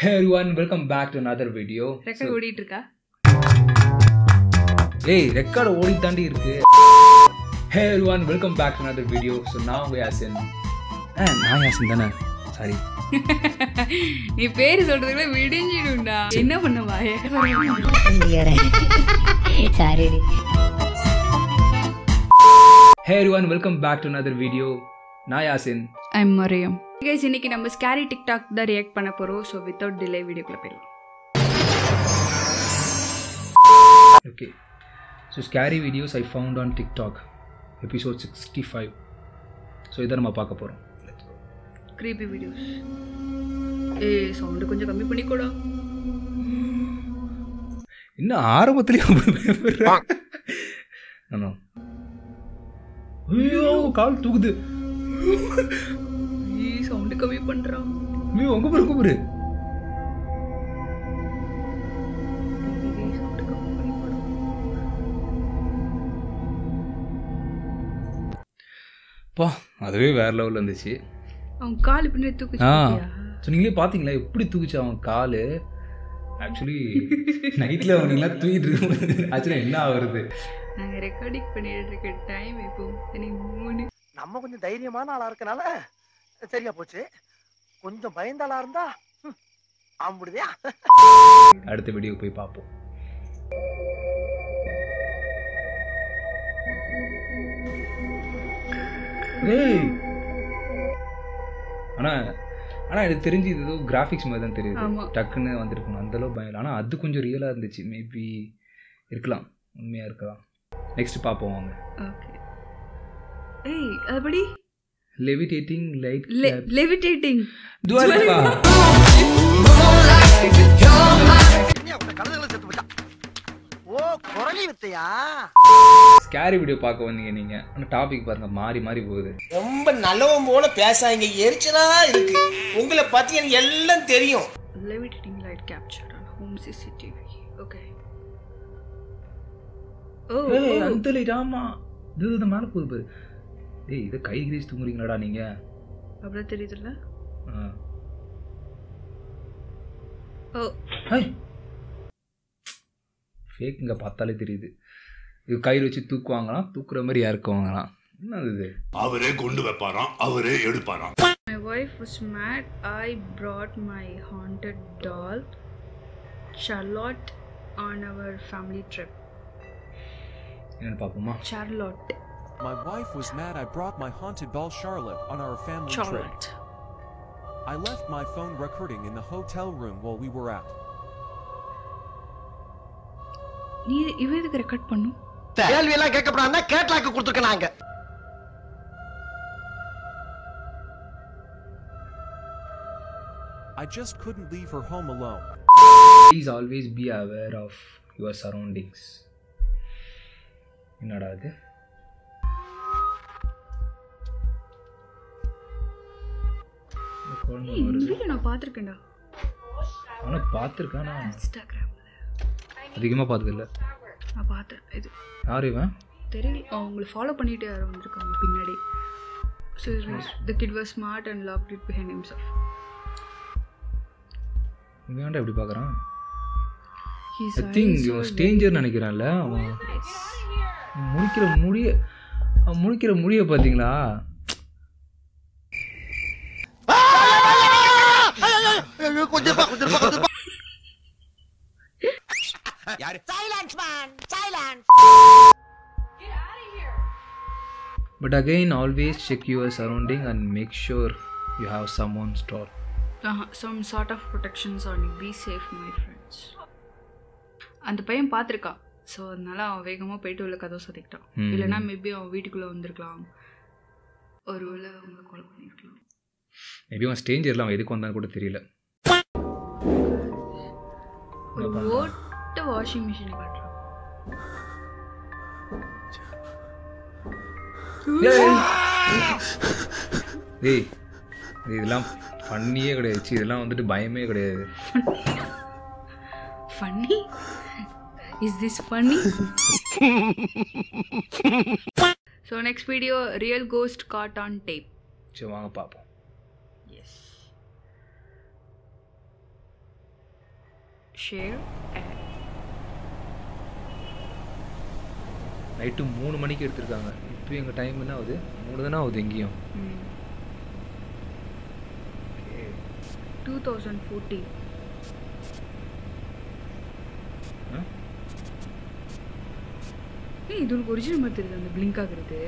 Hey everyone, welcome back to another video. Record ஓடிட்டு இருக்கா ஏய் ரெக்கார்டு ஓடி தாண்டி இருக்கு Hey everyone, welcome back to another video. So now we Yasin. ஆ நான் யாசின் தானே சாரி நீ பேரு சொல்றதுக்குள்ள விடிஞ்சிடும்டா என்ன பண்ண வாய சாரிடி Hey everyone, welcome back to another video. நான் யாசின் ஐ மரியம் கைஸ் இன்னைக்கு நம்ம ஸ்கேரி டிக்டாக் தான் ரியாக்ட் பண்ண போறோம். ஸோ வித்தவுட் டிலே வீடியோக்குள்ள போயிடலாம். Okay so scary videos I found on TikTok episode sixty five so இதை நம்ம பார்க்க போகிறோம் creepy வீடியோஸ் ஏய் சவுண்டு கொஞ்சம் கம்மி பண்ணிக்கோடா. இன்னும் ஆரம்பத்துலேயே ஆனோ ஐயோ கால் தூக்குது. ஏய் சவுண்டு கம்மி பண்றான் ஐயோ உங்க பாரு பண்ணிக்கோடா பா அதுவே வேற லெவலில் இருந்துச்சு. அவன் கால் பின்னாடி தூக்கு ஆ. ஸோ நீங்களே பார்த்தீங்களா எப்படி தூக்குச்சு அவன் கால்? ஆக்சுவலி நைட்டில் அவனுங்களாம் தூக்கிட்டு இருக்கும் ஆக்சுவலி என்ன ஆகுறது? நாங்க ரெக்கார்டிங் பண்ணிட்டு இருக்க டைம் இப்போ மூணு. நம்ம கொஞ்சம் தைரியமான ஆளா இருக்கனால சரியா போச்சு. கொஞ்சம் பயந்த ஆளா இருந்தா ஆம்பிடுதியா அடுத்த வீடியோ போய் பார்ப்போம். ஏய்! ஆனா ஆனா எனக்கு தெரிஞ்சு இது ஏதோ கிராஃபிக்ஸ் மாதிரி தான் தெரியுது. டக்குன்னு வந்திருக்கணும் அந்த அளவு பயம் இல்லை ஆனா அது கொஞ்சம் ரியலா இருந்துச்சு. மேபி இருக்கலாம். உண்மையா இருக்கலாம். நெக்ஸ்ட் பார்ப்போம் வாங்க. ஓகே ஏய் அதுபடி லெவிடேட்டிங் லைட் போச்சா ஓ குரலி வித்தையா ஸ்கேரி வீடியோ பார்க்க வந்தீங்க நீங்க. ஆனா டாபிக் பாருங்க மாறி மாறி போகுது. ரொம்ப நல்லவன் போல பேசாங்க எரிச்சலா இருக்கு. உங்களை பத்தி எனக்கு எல்லாம் தெரியும். Levitating light captured on home CCTV. Okay. Oh, ஏய், oh. அந்த லைட் ஆமா இது மேல போகுது ஏய் இதை கை கிரீஸ் தூங்குறீங்களாடா நீங்க? அப்படிதான் தெரியுதுல்ல. ஓ. ஹை ஃபேக்குங்க பார்த்தாலே தெரியுது. இது கயிறு வச்சு தூக்குவாங்களாம் தூக்குற மாதிரி இறக்குவாங்களாம் என்ன இது? அவரே கொண்டு வைப்பாராம் அவரே எடுப்பாராம். My wife was mad. I brought my haunted doll charlotte on our family trip. என்னன்னு பார்ப்போமா? Charlotte. My wife was mad I brought my haunted doll Charlotte on our family charlotte trip. I left my phone recording in the hotel room while we were out. நீ இவன் எதுக்கு record பண்ணும் கேள்வி எல்லாம் கேட்கப்படாம catalogue கொடுத்துருக்க நாங்க I just couldn't leave her home alone. Please always be aware of your surroundings என்னடா இது நான் பார்த்துருக்கேன்டா. ஆனால் பார்த்துருக்கேன்? இன்ஸ்டாகிராமில். அதிகமாக பார்த்ததில்ல நான் பார்த்தேன். இது யார் இவன்? தெரியல. அவங்களை ஃபாலோ பண்ணிட்டு யாரோ வந்திருக்காங்க பின்னாடி. So the kid was smart and lock it behind himself. இவன் ஏன்டா எப்படி பார்க்குறான்? ஐ திங்க் ஸ்டேஞ்சர் நினைக்கிறான்ல அவன். முடிக்கிற முடிய முடிக்கிற முடிய பார்த்தீங்களா? கொஞ்சம் இருப்பா, கொஞ்சம் இருப்பா. But again always check your surrounding and make sure you have some one star some sort of protections on you. Be safe, my friends. அந்த பையன் பார்த்துருக்கான் ஸோ அதனால அவன் வேகமாக போயிட்டு உள்ள கதவை சதிக்கிட்டான் ம். இல்லைன்னா மேபி அவன் வீட்டுக்குள்ளே வந்திருக்கலாம். ஒரு வேளை அவங்கள கொலை பண்ணியிருக்கலாம் மேபி அவன் ஸ்டேஞ்சரில் அவன் எதுக்கு வந்தான்னு கூட தெரியல. ஒரு ஓட்ட வாஷிங் மிஷினை காட்டுறான் ஏய் இது இதெல்லாம் ஃபன்னியே கிடையாது இதெல்லாம் வந்துட்டு பயமே கிடையாது funny is this funny so next video real ghost caught on tape சரி வாங்க பார்ப்போம் எஸ் ஷேர் நைட்டு மூணு மணிக்கு எடுத்திருக்காங்க. இப்போ எங்கள் டைம் என்ன ஆகுது? மூணு தானே ஆகுது எங்கேயும். டூ தௌசண்ட் ஃபோர்டீன் ஆ? ஏய் இது உனக்கு ஒரிஜினல் மாதிரி தெரியுது? அந்த பிளிங்க் ஆகுறது.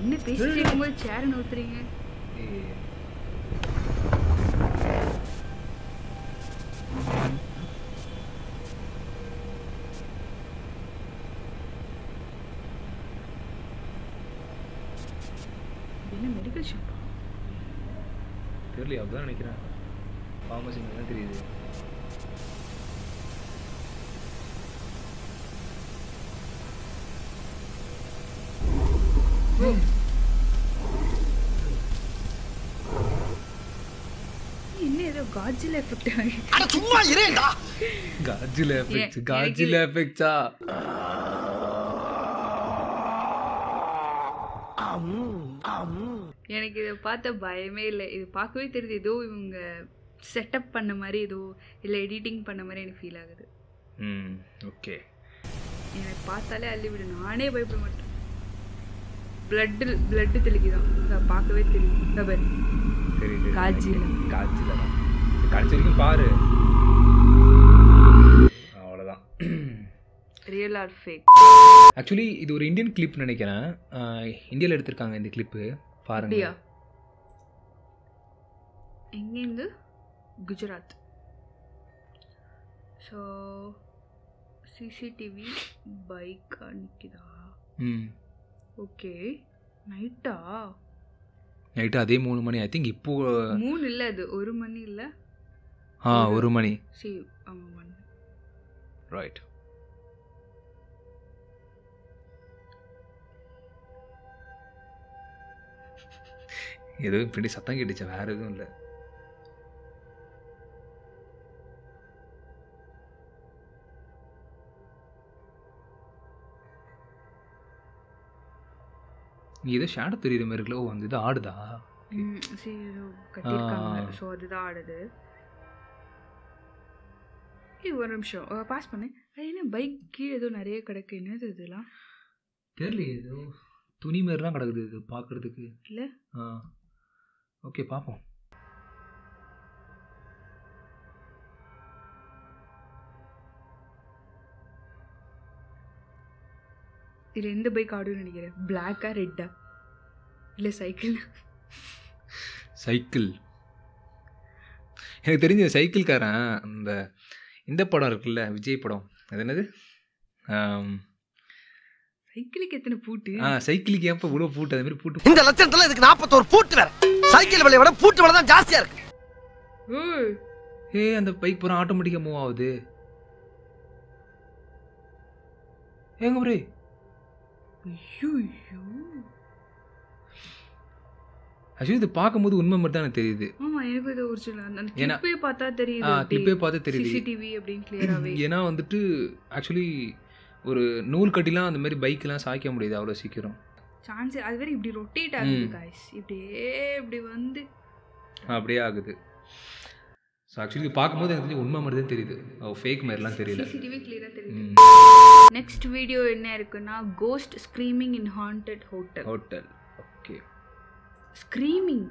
என்ன பேசிட்டு இருக்கும்போது சேர் நோத்துறீங்க ஏய். என்ன மெடிக்கல் ஷாப்பா தெரியலையா அப்படிதான் நினைக்கிறேன். ஃபார்மசி தான் தெரியுது என்ன ஏதோ காஜில் எஃபெக்ட் அட சும்மா இரேண்டா காஜில் எனக்கு காஜில் எஃபெக்ட்ஸா எனக்கு இதை பார்த்த பயமே இல்லை. இது பார்க்கவே தெரியுது. ஏதோ இவங்க செட்டப் பண்ண மாதிரி ஏதோ இல்லை எடிட்டிங் பண்ண மாதிரி எனக்கு ஃபீல் ஆகுது. ம் ஓகே எனக்கு பார்த்தாலே அள்ளி விடு நானே பயப்பட மாட்டேன். பிளட்டு பிளட்டு தெளிக்குதான். இதை பார்க்கவே தெரியும் காஜில. காஜில தான். கடைசி வரைக்கும் பாரு. அவ்வளோதான் ரியல் ஆர் ஃபேக் ஆக்சுவலி இது ஒரு இந்தியன் கிளிப் நினைக்கிறேன். இந்தியாவில் எடுத்திருக்காங்க இந்த கிளிப்பு பாருங்க. எங்கேருந்து குஜராத். ஸோ சிசிடிவி பைக் நிற்குதா ம். ஓகே நைட்டா நைட்டு அதே மூணு மணி. ஐ திங்க் இப்போ மூணு இல்லை அது ஒரு மணி இல்லை. ஆ ஒரு மணி. சி ஆமாம் ஒன் ரைட் ஏதோ இப்படி சத்தம் கேட்டுச்சு வேற எதுவும் இல்லை. நீ ஏதோ ஷேடோ தெரியுற மாதிரி இருக்குல்ல ஓ அந்த இது ஆடுதா? சரி கட்டியிருக்காங்க. ஸோ அதுதான் ஆடுது. ஏய் ஒரு நிமிஷம். பாஸ் பண்ணு. அது என்ன பைக் கீழே ஏதோ நிறைய கிடக்கு. என்னது இதெல்லாம்? தெரியலையே ஏதோ துணி மாதிரிலாம் கிடக்குது இது பார்க்கறதுக்கு இல்லை. ஆ. ஓகே பார்ப்போம் இதில் எந்த பைக் ஆடுன்னு நினைக்கிறேன்? பிளாக்கா ரெட்டா இல்லை சைக்கிள் சைக்கிள் எனக்கு தெரிஞ்ச சைக்கிள்காரன் அந்த இந்த படம் இருக்குல்ல விஜய் படம். அது என்னது? சைக்கிளுக்கு எத்தனை பூட்டு? ஆ சைக்கிளுக்கு ஏன் இவ்வளோ பூட்டு? அது மாதிரி பூட்டு இந்த லட்சணத்துல இதுக்கு நாற்பத்தோரு பூட்டு வேற. சைக்கிள் விலையை விட பூட்டு விலை தான் ஜாஸ்தியா இருக்கு. ஏ அந்த பைக் பூரா ஆட்டோமேட்டிக்காக மூவ் ஆகுது. ஏங்க ப்ரே ஐயோ ஆக்சுவலி இது பார்க்கும்போது உண்மை மட்டும் தான் எனக்கு தெரியுது. ஆமா எனக்கு இது ஒரிஜினல் கிளிப்பே பார்த்தா தெரியுது கிளிப்பே பார்த்து தெரியுது. சிசிடிவி அப்படின்னு கிளியராகவே ஏன்னா வந்துட்டு ஆக்சுவலி ஒரு நூல் கட்டிலாம் அந்த மாதிரி பைக்கெலாம் சாய்க்க முடியாது அவ்வளோ சீக்கிரம். சான்ஸ் அது வேற இப்படி ரொட்டேட் ஆகுது. காய்ஸ் இப்படியே இப்படி வந்து. அப்படியே ஆகுது. ஸோ ஆக்சுவலி பார்க்கும்போது எனக்கு தெரிஞ்சு உண்மை மட்டும் தான் தெரியுது. ஃபேக் மாதிரிலாம் தெரியல. சிசிடிவி கிளியரா தெரியுது. நெக்ஸ்ட் வீடியோ என்ன இருக்குன்னா ghost screaming in haunted hotel hotel screaming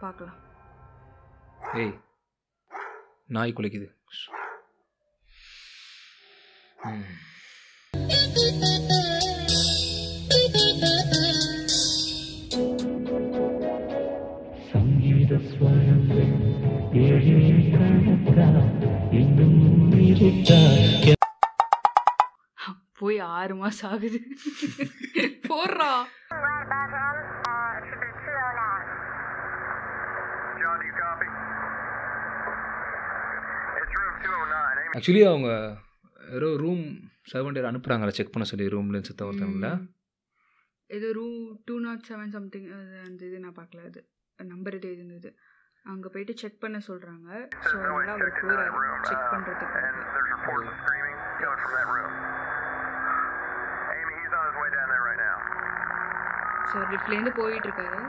பார்க்கலாம். ஏய் நாய் குலைக்குது ம். போய் ஆறு மாசம் ஆகுது. போடுறா ஆக்சுவலி அவங்க ஏதோ ரூம் சர்வெண்ட் அனுப்புகிறாங்களா செக் பண்ண சொல்லி ரூம்ல சுத்த ஒருத்தவங்கள. ஏதோ ரூ டூ நாட் செவன் சம்திங் அந்த இது நான் பார்க்கல அது நம்பர் இது இருந்தது. அங்கே போயிட்டு செக் பண்ண சொல்கிறாங்க ஸோ அதனால் அவர் போகிறாரு செக் பண்ணுறதுக்காக ஸோ லிஃப்ட்லேருந்து போயிட்டு இருக்காரு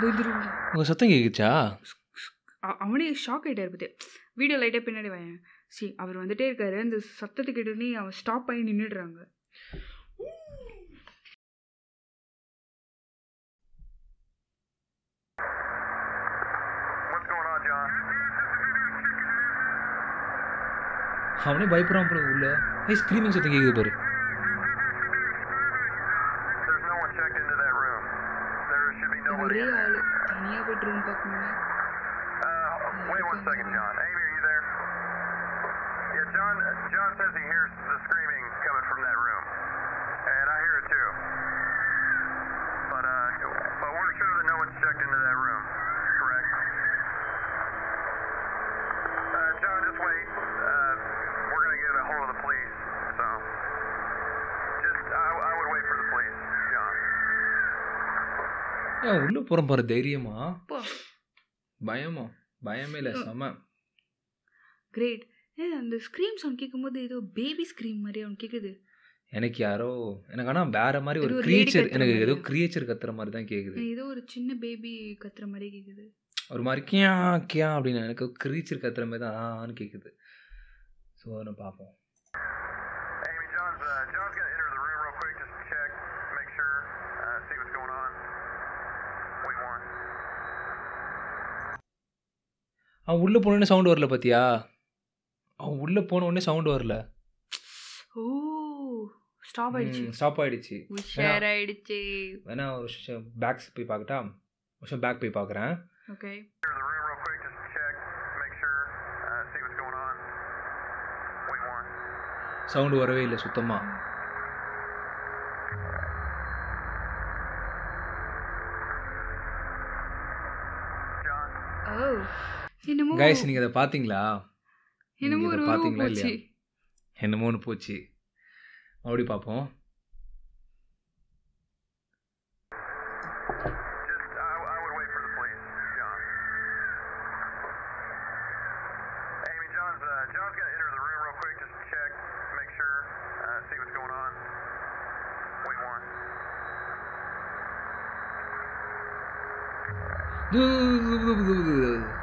துதுரும் உங்கள் சத்தம் கேக்குச்சா? அ- அவனே ஷாக் ஆகிட்டார் பற்றி வீடியோ லைட்டாக பின்னாடி வாயன். சி அவர் வந்துட்டே இருக்காரு. அந்த சத்தத்துக்கு கிட்டனே அவன் ஸ்டாப் பண்ணி நின்றுடுறாங்க அவனே பயப்படுறான் போல உள்ள ஏய் ஸ்க்ரீமிங் சத்தம் கேக்குது பாரு. book me. Uh, wait one second, John. Amy, are you there? Yeah, John. John says he hears the screaming coming from that room, and I hear it too. But uh, but we're sure that no one's checked into that room. உள்ள போகிறோம் பாரு தைரியமா. பயமா? பயமே இல்லை செம. Great அந்த scream sound கேட்கும்போது ஏதோ பேபி ஸ்க்ரீம் மாதிரி அவன் கேட்குது எனக்கு யாரோ எனக்கு ஆனால் வேற மாதிரி ஒரு கிரியேச்சர் எனக்கு ஏதோ? கிரியேச்சர் கத்துற மாதிரி தான் கேட்குது ஏதோ ஒரு சின்ன பேபி கத்துற மாதிரி கேட்குது ஒரு மாதிரி கியா கியா அப்படின்னு எனக்கு கிரீச்சர் கத்துற மாதிரி தான் ஆன்னு கேட்குது ஸோ நம்ம பார்ப்போம். அவன் உள்ளே போனோடனே சவுண்ட் வரல பார்த்தியா அவன் உள்ளே போன உடனே சவுண்ட் வரல. ஓ ஸ்டாப் ஆயிடுச்சு. ஸ்டாப் ஆயிடுச்சு. உஷார் ஆயிடுச்சு வேணா ஒரு வருஷம் பேக்ஸ் போய் பார்க்கட்டா? ஒரு வருஷம் பேக் போய் பார்க்குறேன். ஓகே. சவுண்டு வரவே இல்லை சுத்தமாக John. ஓ என்னமோ கைஸ் நீங்கள் அதை பார்த்தீங்களா என்னமோ நீங்க ஒரு இதை உருவம் பார்த்தீங்களா போச்சு இல்லையா என்னமோன்னு போச்சு மறுபடியும் பார்ப்போம் Just,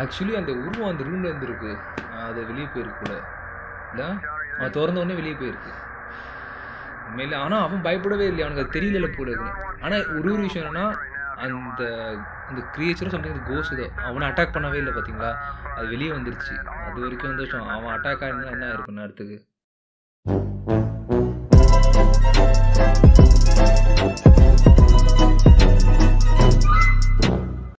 ஆக்சுவலி அந்த உருவம் அந்த ரூம்ல இருந்திருக்கு அது வெளியே போயிருக்கு இல்லை? அவன் திறந்த உடனே வெளியே போயிருக்கு. உண்மையில ஆனால் அவன் பயப்படவே இல்லை அவனுக்கு அது தெரியல போல ஆனால் ஒரு ஒரு விஷயம் என்னன்னா அந்த இந்த கிரியேச்சரும் சம்திங் அந்த கோஸ் இதோ அவனை அட்டாக் பண்ணவே இல்லை பார்த்தீங்களா அது வெளியே வந்துருச்சு. அது வரைக்கும் வந்துருச்சோம் அவன் அட்டாக் ஆயிருந்தா என்ன ஆயிருக்கும் நேரத்துக்கு? Thank you